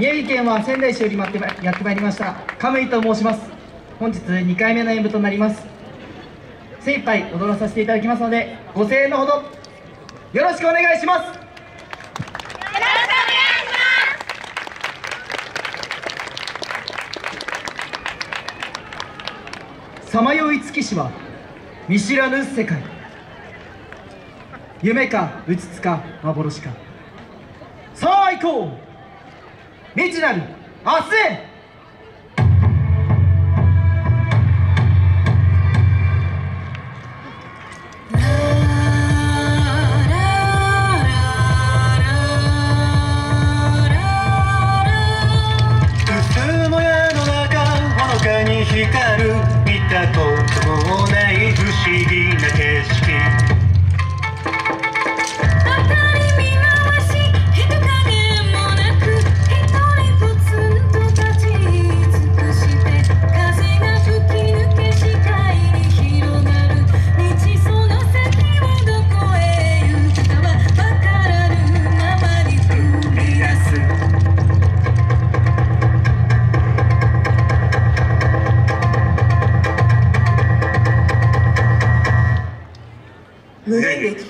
宮城県は仙台市よりやってまいりました亀井と申します。本日2回目の演舞となります。精一杯踊らさせていただきますのでご声援のほどよろしくお願いします。よろしくお願いしますさまよい月しは見知らぬ世界。夢かうつつか幻か。さあ行こう。未知なる明日へ光る見たこともない不思議 но я ведь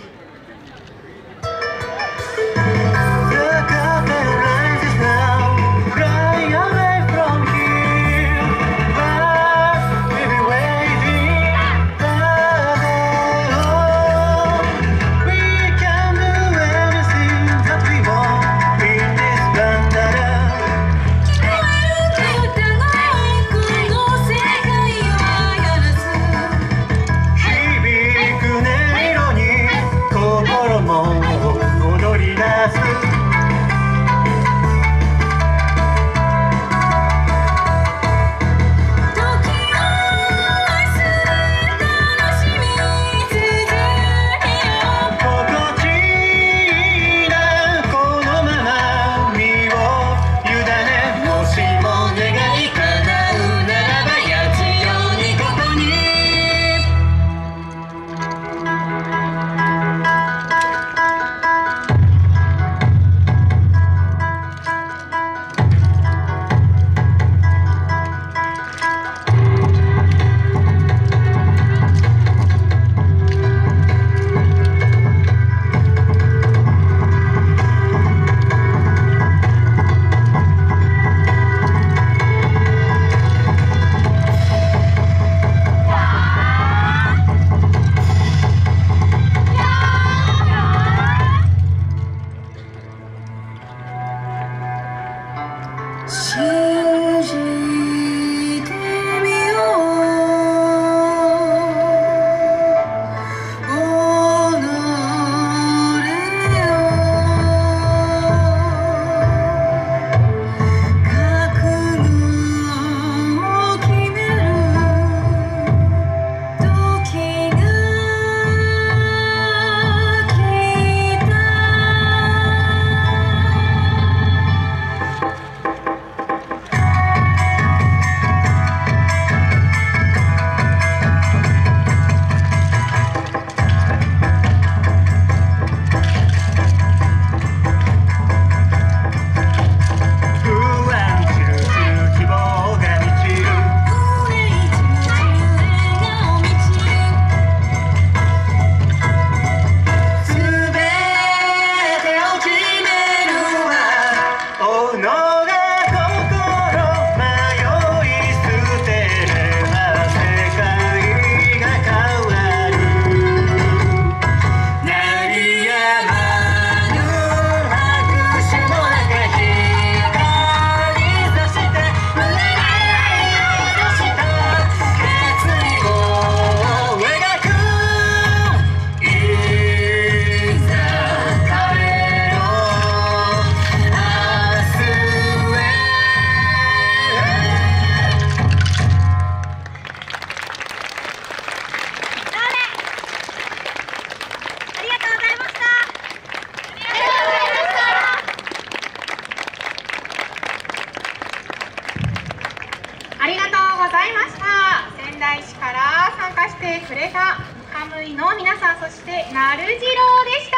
無限劇してくれたカムイの皆さんそしてなるじろうでした。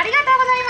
ありがとうございます